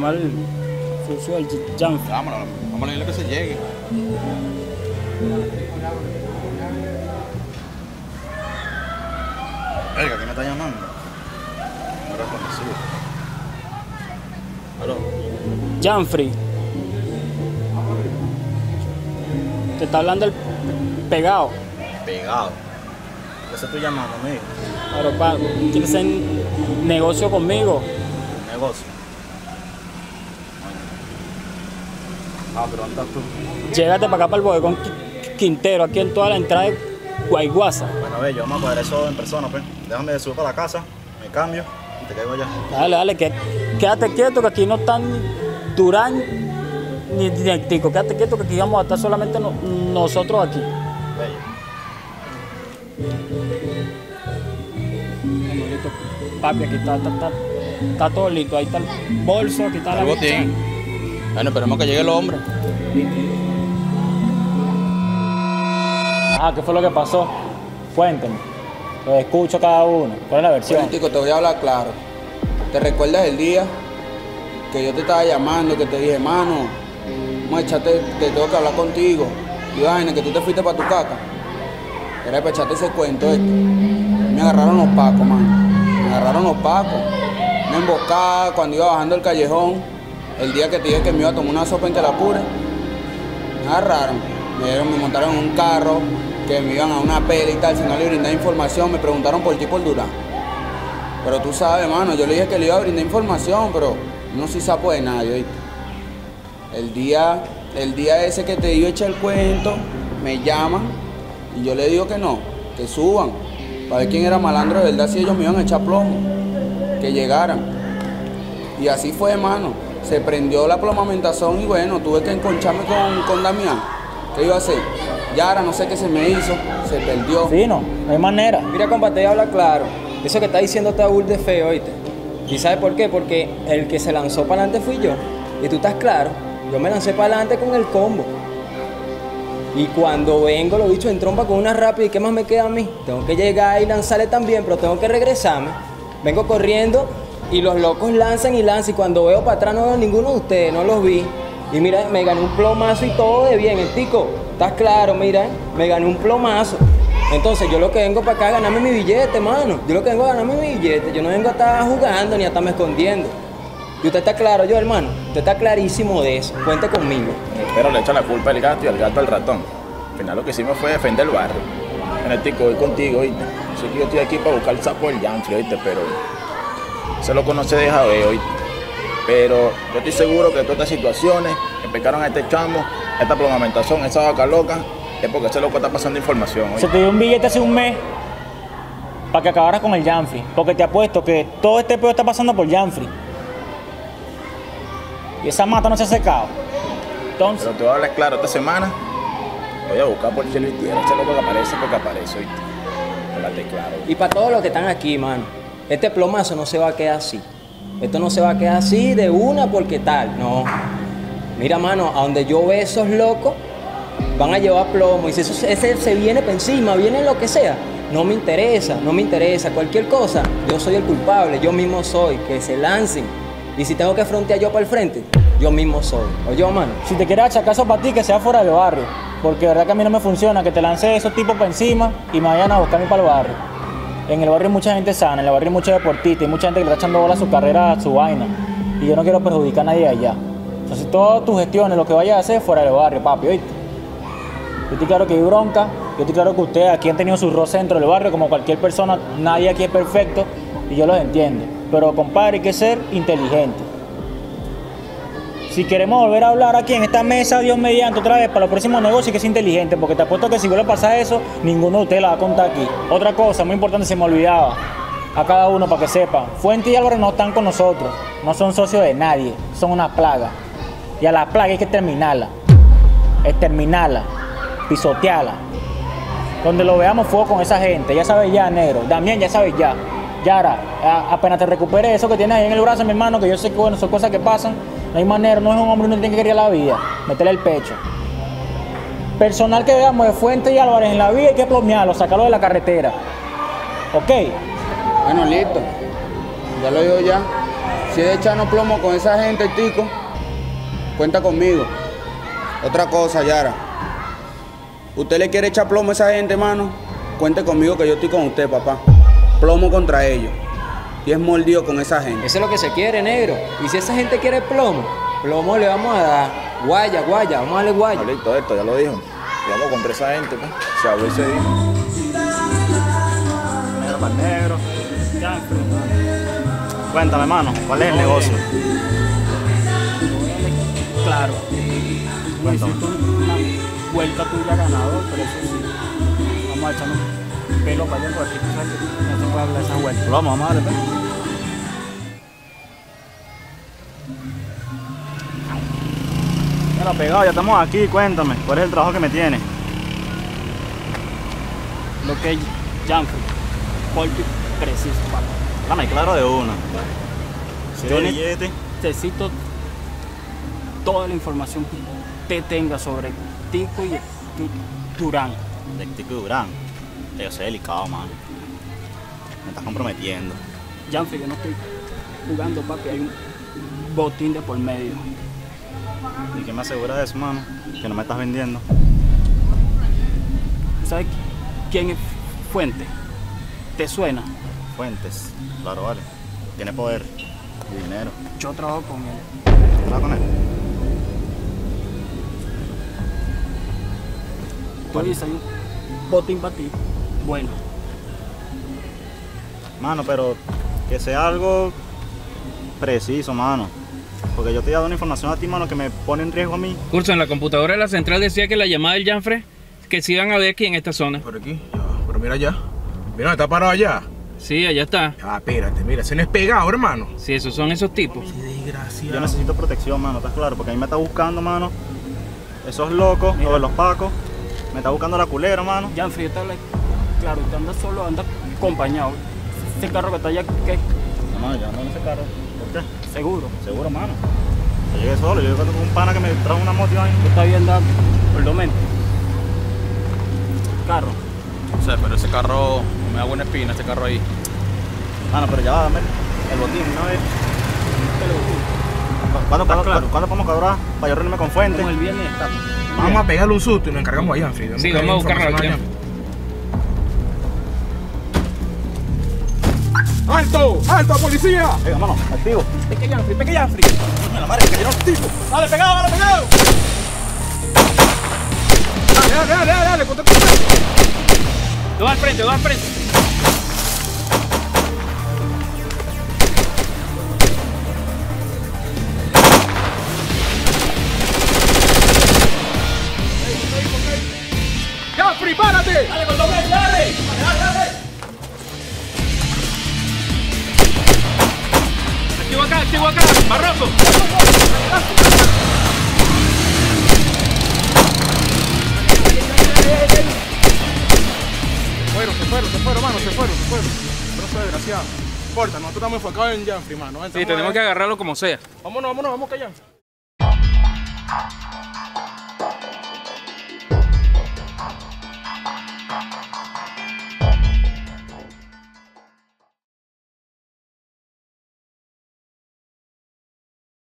llamar el Janfi. Vámonos, a leerle que se llegue. Verga, ¿quién me está llamando? No lo conocido. Aló. Janfrey. Te está hablando el pegado. Pegado. ¿Qué se estoy llamando, amigo? Pero pa, ¿quieres hacer negocio conmigo? Negocio. Ah, pero ¿dónde estás tú? Llégate para acá para el bodegón Qui- Quintero, aquí en toda la entrada de Guayguasa. Bueno, a ver, yo vamos a cuadrar eso en persona, pues. Déjame subir para la casa, me cambio y te caigo allá. Dale, dale, que, quédate quieto que aquí no están Durán ni ni Tico. Quédate quieto que aquí vamos a estar solamente no- nosotros aquí. Bello. Papi, aquí está, está, está, está todo listo. Ahí está el bolso, aquí está la El botín. Bueno, esperemos que llegue el hombre. Ah, ¿qué fue lo que pasó? Cuéntenme. Lo escucho cada uno. ¿Cuál es la versión? Bueno, Tico, te voy a hablar claro. ¿Te recuerdas el día que yo te estaba llamando, que te dije, mano, vamos a echarte, te tengo que hablar contigo? Y vaina, que tú te fuiste para tu caca. Era para echarte ese cuento este. Me agarraron los pacos, mano. Me agarraron los pacos. Me emboscada cuando iba bajando el callejón. El día que te dije que me iba a tomar una sopa en que la pure. Me agarraron. Me, montaron en un carro, que me iban a una peli y tal. Si no le brindaba información, me preguntaron por ti por Durán. Pero tú sabes, mano, yo le dije que le iba a brindar información, pero no soy sapo de nadie. El día, el día ese que te iba a echar el cuento, me llaman y yo le digo que no, que suban, para ver quién era malandro de verdad, si ellos me iban a echar plomo, que llegaran. Y así fue, mano. Se prendió la plomamentación y bueno, tuve que enconcharme con, con Damián. ¿Qué iba a hacer? Yara, no sé qué se me hizo, se perdió. Fino, no hay manera. Mira, compa, te voy a hablar claro. Eso que está diciendo está de feo, oíste. ¿Y sabes por qué? Porque el que se lanzó para adelante fui yo. Y tú estás claro, yo me lancé para adelante con el combo. Y cuando vengo, lo dicho en trompa con una rápida, ¿y qué más me queda a mí? Tengo que llegar y lanzarle también, pero tengo que regresarme. Vengo corriendo y los locos lanzan y lanzan. Y cuando veo para atrás no veo ninguno de ustedes, no los vi. Y mira, me gané un plomazo y todo de bien. El tico, estás claro, mira, me gané un plomazo. Entonces yo lo que vengo para acá es ganarme mi billete, mano. Yo lo que vengo a ganarme mi billete. Yo no vengo a estar jugando ni a estarme escondiendo. Y usted está claro, yo hermano, usted está clarísimo de eso. Cuente conmigo. Pero le echa la culpa al gato y al gato al ratón. Al final lo que hicimos fue defender el barrio. En el tico, voy contigo, ¿oíste? Sé que yo estoy aquí para buscar el sapo del Janfrey. Pero se lo conoce de ver, ¿oíste? Pero yo estoy seguro que todas estas situaciones que pecaron a este chamo, esta plomamentación, esa vaca loca, es porque ese loco está pasando información, Se ¿oíste? te dio un billete hace un mes para que acabaras con el Janfrey. Porque te apuesto que todo este pedo está pasando por Janfrey. Y esa mata no se ha secado. Entonces, Pero te voy a hablar claro, esta semana voy a buscar por cielo y tierra. Ese loco que aparece porque aparece, claro. Y para todos los que están aquí, mano, este plomazo no se va a quedar así. Esto no se va a quedar así de una porque tal, no. Mira, mano, a donde yo veo esos locos, van a llevar plomo. Y si eso, ese se viene para encima, viene lo que sea, no me interesa, no me interesa. Cualquier cosa, yo soy el culpable, yo mismo soy, que se lancen. Y si tengo que frontear yo para el frente, yo mismo soy. Oye, mano, si te quieres achacar eso para ti, que sea fuera del barrio. Porque de verdad que a mí no me funciona que te lance esos tipos para encima y me vayan a buscar a para el barrio. En el barrio hay mucha gente sana, en el barrio hay muchos deportistas, hay mucha gente que está echando bola a su carrera, a su vaina. Y yo no quiero perjudicar a nadie allá. Entonces, todas tus gestiones, lo que vayas a hacer fuera del barrio, papi, ¿oíste? Yo estoy claro que hay bronca, yo estoy claro que ustedes aquí han tenido su roce dentro del barrio, como cualquier persona, nadie aquí es perfecto, y yo los entiendo. Pero, compadre, hay que ser inteligente. Si queremos volver a hablar aquí en esta mesa, Dios mediante, otra vez para los próximos negocios, que ser inteligente, porque te apuesto que si vuelve a pasar eso, ninguno de ustedes la va a contar aquí. Otra cosa, muy importante, se me olvidaba, a cada uno para que sepan, Fuente y Álvarez no están con nosotros, no son socios de nadie, son una plaga. Y a la plaga hay que terminarla, exterminarla, pisotearla. Donde lo veamos fuego con esa gente, ya sabes ya, negro, Damián ya sabes ya. Yara, apenas te recuperes eso que tienes ahí en el brazo, mi hermano, que yo sé que bueno, son cosas que pasan, no hay manera, no es un hombre, uno tiene que querer la vida, meterle el pecho. Personal que veamos de Fuente y Álvarez en la vía hay que plomearlo, sacarlo de la carretera. ¿Ok? Bueno, listo. Ya lo digo ya. Si es echarnos plomo con esa gente, tico, cuenta conmigo. Otra cosa, Yara. ¿Usted le quiere echar plomo a esa gente, mano? Cuente conmigo que yo estoy con usted, papá. Plomo contra ellos. Y es mordido con esa gente. Eso es lo que se quiere, negro. Y si esa gente quiere plomo, plomo le vamos a dar. Guaya, guaya, vamos a darle guaya. Todo esto, ya lo dijo. Y vamos contra esa gente, pues. Se habló y se dijo. Negro para negro. Cuéntame, mano, ¿cuál es el negocio? Claro. Cuéntame. Una vuelta tuya ganador, pero eso sí. Vamos a echarnos un pelo para allá porque tú sabes que no se puede hablar de esa vuelta. Vamos, vamos a darle, Mira, pegado, ya estamos aquí, cuéntame, ¿cuál es el trabajo que me tiene? Lo que es Janfrey, preciso, papá. Dame claro de una. Si Yo billete, Necesito toda la información que usted tenga sobre Tico y Durán. de Tico Durán. Yo soy delicado, mano. Me estás comprometiendo. Janfrey, yo no estoy jugando, papi. Hay un botín de por medio. ¿Y qué me asegura de eso, mano? Que no me estás vendiendo. ¿Sabes quién es Fuente? ¿Te suena? Fuentes, claro, vale. Tiene poder y dinero. Yo trabajo con él. ¿Estás con él? Tú dices, hay un botín para ti. Bueno, Mano, pero que sea algo preciso, mano. Porque yo te he dado una información a ti, mano, que me pone en riesgo a mí. Curso, en la computadora de la central decía que la llamada del Janfre que se iban a ver aquí en esta zona. Por aquí, ya, pero mira allá. Mira, está parado allá. Sí, allá está. Ah, espérate, mira, ese no es pegado, hermano. Sí, esos son esos tipos. Qué desgraciado. Yo necesito protección, mano, ¿estás claro? Porque a mí me está buscando, mano. Esos locos, o los pacos. Me está buscando la culera, mano. Janfrey, yo te hablé. Claro, usted anda solo, anda acompañado. Ese carro que está allá, ¿qué? No, mano, yo ando en ese carro. ¿Por qué? Seguro. Seguro, mano. Yo llegué solo, yo llegué con un pana que me trajo una moto ahí. Tú estás viendo por lo menos. Carro. O sea, pero ese carro no me da buena espina, ese carro ahí. Mano, pero ya va, dame el botín, ¿no ves? ¿Cuándo, cuándo, claro. ¿Cuándo podemos cobrar para yo reunirme con Fuente? Como el viernes está. Vamos a pegarle un susto y nos encargamos allá, Janfrey. Sí, vamos a buscarlo allá. ¡Alto! ¡Alto, policía! Venga, mano, activo. Peque Janfrey, peque Janfrey. la madre, que cayeron los tipos. ¡Dale, pegado, dale, pegado! Dale, dale, dale, dale, dale, contra Dos al frente, dos al frente. Acá. Barroso. Se fueron, se fueron, se fueron, mano, se fueron, se fueron. Es desgraciado. No importa, nosotros estamos enfocados en Janfrey, mano. Sí, tenemos que agarrarlo como sea. Vámonos, vámonos, vamos que Janfrey.